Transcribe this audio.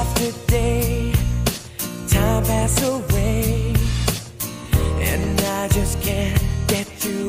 after day, time passes away, and I just can't get you.